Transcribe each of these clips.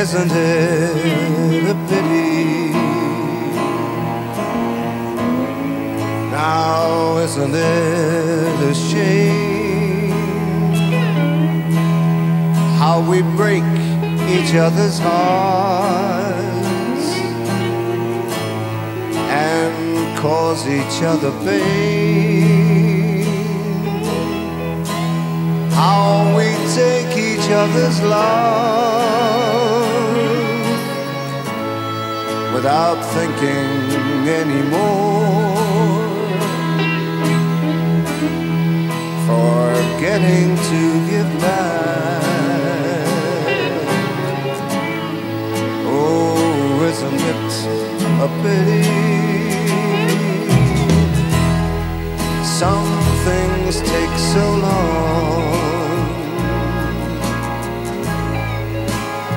Isn't it a pity? Now, isn't it a shame how we break each other's hearts and cause each other pain? How we take other's love without thinking anymore. Forgetting to give back. Oh, isn't it a pity? Some things take so long.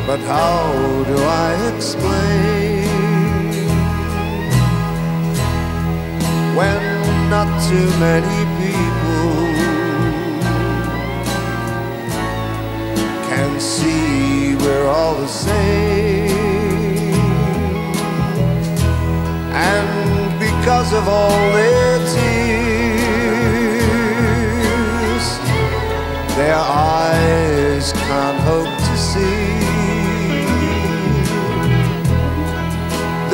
But how do I explain when not too many people can see we're all the same? And because of all their tears, their eyes can't hope to see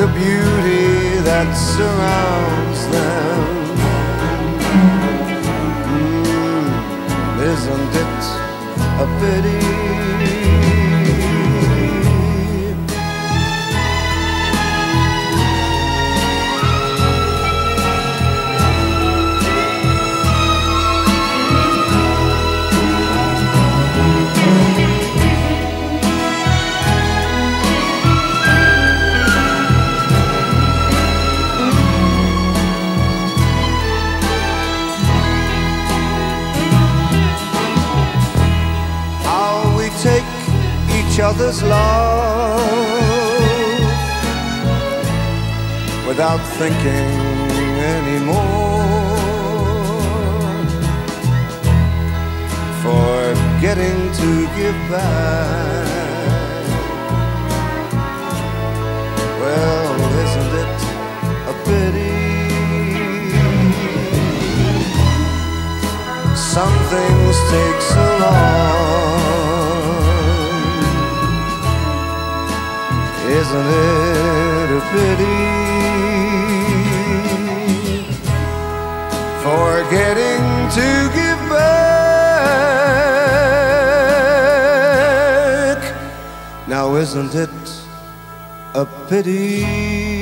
the beauty that surrounds them. Mm, isn't it a pity? Each other's love without thinking anymore. Forgetting to give back. Well, isn't it a pity? Some things take so Isn't it a pity? Forgetting to give back. Now, isn't it a pity?